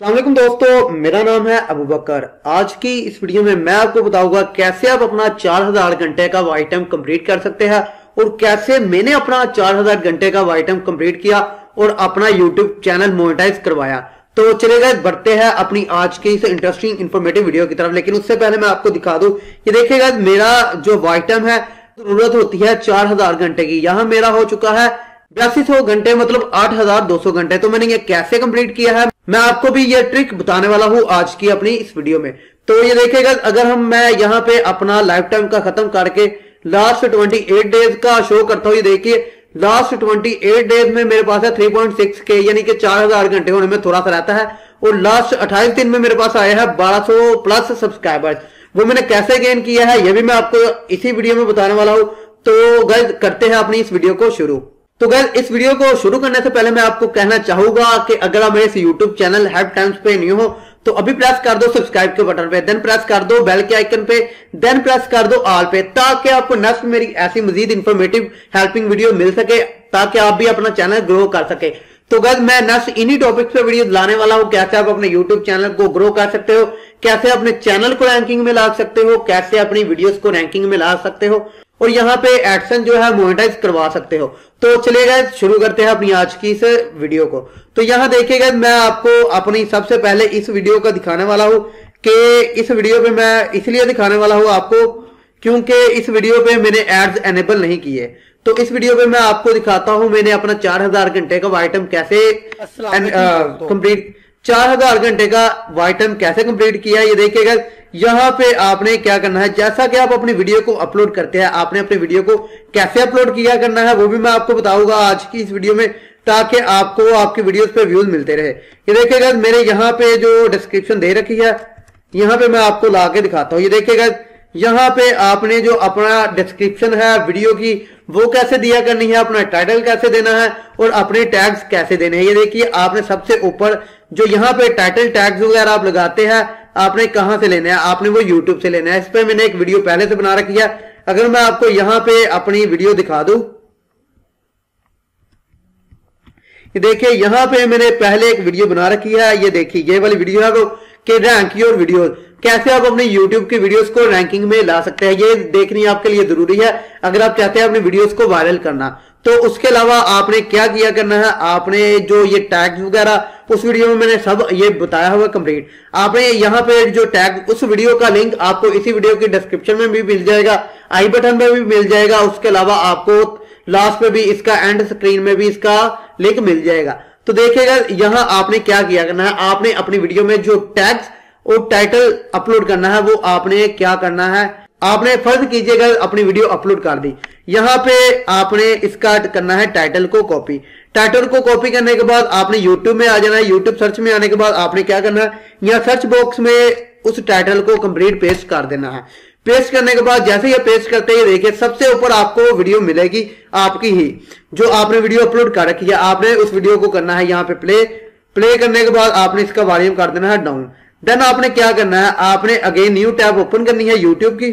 अल्लाम दोस्तों, मेरा नाम है अबू बकर। आज की इस वीडियो में मैं आपको बताऊँगा कैसे आप अपना 4000 घंटे का वाइट टाइम कंप्लीट कर सकते हैं और कैसे मैंने अपना 4000 घंटे का वाइट टाइम कंप्लीट किया और अपना यूट्यूब चैनल मोनेटाइज करवाया। तो चलेगा बढ़ते हैं अपनी आज की इस इंटरेस्टिंग इन्फॉर्मेटिव वीडियो की तरफ़। लेकिन उससे पहले मैं आपको दिखा दूँ, ये देखिएगा मेरा जो टाइम है, ज़रूरत होती है चार हज़ार घंटे की। यहाँ मेरा हो चुका है बयासी सौ घंटे मतलब आठ हज़ार दो सौ घंटे। तो मैंने ये कैसे कंप्लीट किया है? मैं आपको भी ये ट्रिक बताने वाला हूँ आज की अपनी इस वीडियो में। तो ये देखेगा अगर हम, मैं यहाँ पे अपना लाइफ टाइम का खत्म करके लास्ट ट्वेंटी एट डेज़ का शो करता हूँ, ये देखिए लास्ट ट्वेंटी एट डेज़ में मेरे पास है थ्री पॉइंट सिक्स के यानी कि चार हज़ार घंटे होने में थोड़ा सा रहता है। और लास्ट अट्ठाईस दिन में मेरे पास आया है बारह सौ प्लस सब्सक्राइबर्स वो मैंने कैसे गेन किया है, ये भी मैं आपको इसी वीडियो में बताने वाला हूँ। तो गैस करते हैं अपनी इस वीडियो को शुरू। तो गैस इस वीडियो को शुरू करने से पहले मैं आपको कहना चाहूँगा कि अगर आप मेरे यूट्यूब चैनल टाइम्स पे न्यू हो तो अभी प्रेस कर दो सब्सक्राइब के बटन पे देन प्रेस कर दो बेल के आइकन पे देन प्रेस कर दो ऑल पे, ताकि आपको नेक्स्ट मेरी ऐसी मजीद इंफॉर्मेटिव हेल्पिंग वीडियो मिल सके, ताकि आप भी अपना चैनल ग्रो कर सके। तो गैस मैं नेक्स्ट इन्हीं टॉपिक्स पे वीडियो लाने वाला हूँ, कैसे आप अपने यूट्यूब चैनल को ग्रो कर सकते हो, कैसे अपने चैनल को रैंकिंग में ला सकते हो, कैसे अपनी वीडियोस को रैंकिंग में ला सकते हो। और यहाँ पे एडसन जो है मोनेटाइज करवा सकते हो। तो चले चलिएगा शुरू करते हैं अपनी आज की इस वीडियो को। तो यहाँ देखिएगा मैं आपको अपनी सबसे पहले इस वीडियो का दिखाने वाला हूँ कि इस वीडियो पे मैं इसलिए दिखाने वाला हूँ आपको क्योंकि इस वीडियो पे मैंने एड्स एनेबल नहीं किए। तो इस वीडियो पे मैं आपको दिखाता हूँ मैंने अपना चार हज़ार घंटे का वाइटम कैसे कंप्लीट चार हज़ार घंटे का वाइटम कैसे कंप्लीट किया ये देखिएगा यहाँ पे आपने क्या करना है? जैसा कि आप अपनी वीडियो को अपलोड करते हैं, आपने अपनी वीडियो को कैसे अपलोड किया करना है, वो भी मैं आपको बताऊँगा आज की इस वीडियो में, ताकि आपको आपकी वीडियोस पे व्यूज़ मिलते रहे। ये देखिएगा मेरे यहाँ पे जो डिस्क्रिप्शन दे रखी है, यहाँ पे मैं आपको ला के दिखाता हूँ। ये देखिएगा यहाँ पे आपने जो अपना डिस्क्रिप्शन है वीडियो की, वो कैसे दिया करनी है, अपना टाइटल कैसे देना है, और अपने टैग्स कैसे देने हैं। ये देखिए, आपने सबसे ऊपर जो यहाँ पे टाइटल टैग्स वगैरह आप लगाते हैं आपने कहाँ से लेना है? आपने वो यूट्यूब से लेना है। इस पर मैंने एक वीडियो पहले से बना रखी है। अगर मैं आपको यहाँ पे अपनी वीडियो दिखा दू। देखिए, यहाँ पे मैंने पहले एक वीडियो बना रखी है। ये देखिए, ये वाली वीडियो है कि रैंक योर वीडियो कैसे आप अपने YouTube की वीडियोस को रैंकिंग में ला सकते हैं? ये देखनी आपके लिए ज़रूरी है। अगर आप चाहते हैं अपनी वीडियोस को वायरल करना। तो उसके अलावा आपने क्या किया करना है? आपने जो ये टैग वगैरह, उस वीडियो में मैंने सब ये बताया हुआ कंप्लीट आपने यहाँ पे जो टैग उस वीडियो का लिंक आपको इसी वीडियो की डिस्क्रिप्शन में भी मिल जाएगा आई बटन में भी मिल जाएगा, उसके अलावा आपको लास्ट में भी इसका एंड स्क्रीन में भी इसका लिंक मिल जाएगा. तो देखिएगा, यहाँ आपने क्या किया करना है? आपने अपनी वीडियो में जो टैग्स और टाइटल अपलोड करना है, वो आपने क्या करना है? आपने फ़र्ज़ कीजिएगा, अपनी वीडियो अपलोड कर दी। यहाँ पे आपने इसका करना है टाइटल को कॉपी टाइटल को कॉपी करने के बाद आपने यूट्यूब में आ जाना है यूट्यूब सर्च में आने के बाद आपने क्या करना है? यहाँ सर्च बॉक्स में उस टाइटल को कंप्लीट पेस्ट कर देना है। पेस्ट करने के बाद जैसे ये पेस्ट करते ही, देखिए, सबसे ऊपर आपको वीडियो मिलेगी आपकी ही, जो आपने वीडियो अपलोड कर रखी है। आपने उस वीडियो को करना है यहाँ पे प्ले प्ले करने के बाद आपने इसका वॉल्यूम कर देना है डाउन देन आपने क्या करना है? आपने अगेन न्यू टैब ओपन करनी है यूट्यूब की।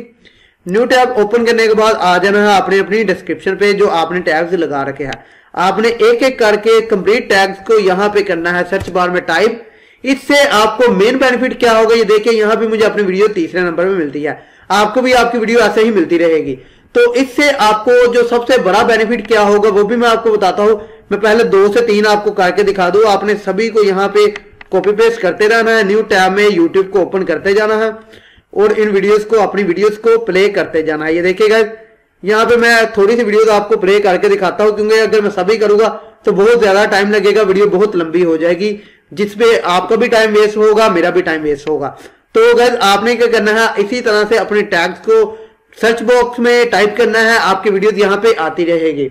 न्यू टैब ओपन करने के बाद आ जाना है आपने अपनी डिस्क्रिप्शन पे, जो आपने टैग्स लगा रखे हैं। आपने एक एक करके कंप्लीट टैग्स को यहाँ पे करना है सर्च बार में टाइप इससे आपको मेन बेनिफिट क्या होगा, ये देखिए, यहाँ पे मुझे अपनी वीडियो तीसरे नंबर में मिलती है। आपको भी आपकी वीडियो ऐसे ही मिलती रहेगी। तो इससे आपको जो सबसे बड़ा बेनिफिट क्या होगा, वो भी मैं आपको बताता हूँ। मैं पहले दो से तीन आपको करके दिखा दू। आपने सभी को यहाँ पे कॉपी पेस्ट करते रहना है न्यू टैब में यूट्यूब को ओपन करते जाना है। और इन वीडियोस को, अपनी वीडियोस को प्ले करते जाना। ये देखिएगा यहाँ पे मैं थोड़ी सी वीडियोस आपको प्ले करके दिखाता हूँ, क्योंकि अगर मैं सभी करूँगा तो बहुत ज़्यादा टाइम लगेगा वीडियो बहुत लंबी हो जाएगी जिसपे आपका भी टाइम वेस्ट होगा, मेरा भी टाइम वेस्ट होगा। तो अगर आपने क्या करना है, इसी तरह से अपने टैग्स को सर्च बॉक्स में टाइप करना है, आपकी वीडियो यहाँ पे आती रहेगी।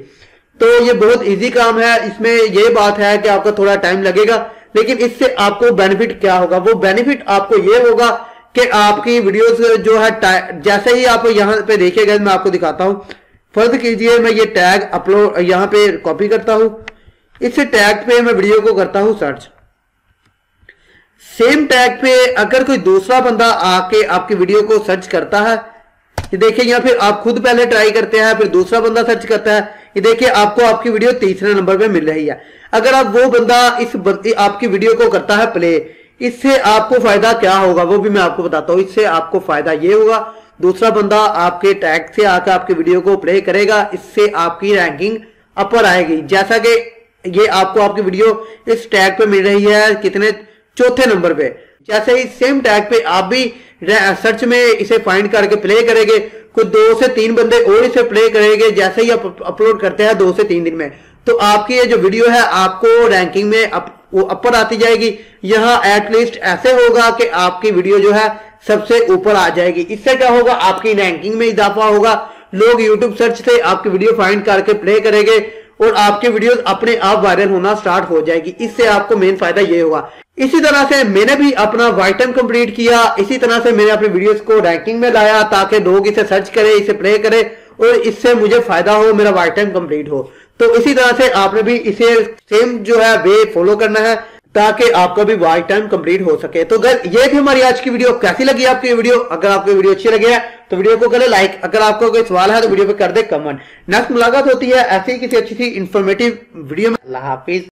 तो ये बहुत इजी काम है, इसमें ये बात है कि आपका थोड़ा टाइम लगेगा, लेकिन इससे आपको बेनिफिट क्या होगा? वो बेनिफिट आपको ये होगा कि आपकी वीडियोस जो है जैसे ही आप यहाँ पे देखिएगा मैं आपको दिखाता हूँ। फ़र्ज़ कीजिए मैं ये टैग अपलोड यहाँ पे कॉपी करता हूँ। इस टैग पे मैं वीडियो को करता हूँ सर्च सेम टैग पे अगर कोई दूसरा बंदा आके आपकी वीडियो को सर्च करता है, ये देखिए यहाँ फिर आप खुद पहले ट्राई करते हैं, फिर दूसरा बंदा सर्च करता है। ये देखिए आपको आपकी वीडियो तीसरे नंबर पे मिल रही है। अगर आप वो बंदा इस आपकी वीडियो को करता है प्ले इससे आपको फ़ायदा क्या होगा, वो भी मैं आपको बताता हूँ। इससे आपको फ़ायदा ये होगा, दूसरा बंदा आपके टैग से आकर आपके वीडियो को प्ले करेगा, इससे आपकी रैंकिंग अपर आएगी। जैसा कि ये आपको आपकी वीडियो इस टैग पे मिल रही है, कितने? चौथे नंबर पे। जैसे ही सेम टैग पे आप भी सर्च में इसे फाइंड करके प्ले करेंगे, कुछ दो से तीन बंदे और इसे प्ले करेंगे, जैसे ही आप अपलोड करते हैं दो से तीन दिन में। तो आपकी ये जो वीडियो है, आपको रैंकिंग में वो अपर आती जाएगी। यहाँ एटलीस्ट ऐसे होगा कि आपकी वीडियो जो है सबसे ऊपर आ जाएगी। इससे क्या होगा? आपकी रैंकिंग में इजाफा होगा। लोग यूट्यूब सर्च से आपकी वीडियो फाइंड करके प्ले करेंगे और आपकी वीडियो अपने आप वायरल होना स्टार्ट हो जाएगी। इससे आपको मेन फ़ायदा ये होगा। इसी तरह से मैंने भी अपना वाइटम कंप्लीट किया। इसी तरह से मैंने अपने वीडियोस को रैंकिंग में लाया ताकि लोग इसे सर्च करें, इसे प्ले करें और इससे मुझे फ़ायदा हो, मेरा वाइटम कंप्लीट हो। तो इसी तरह से आपने भी इसे सेम जो है वे फॉलो करना है ताकि आपका भी वाइट टाइम कंप्लीट हो सके। तो अगर ये थी हमारी आज की वीडियो कैसी लगी आपकी वीडियो अगर आपको वीडियो अच्छी लगी है तो वीडियो को करें लाइक अगर आपको कोई सवाल है तो वीडियो पे कर दे कमेंट नेक्स्ट मुलाकात होती है ऐसी किसी अच्छी सी इन्फॉर्मेटिव वीडियो में। हाफिज।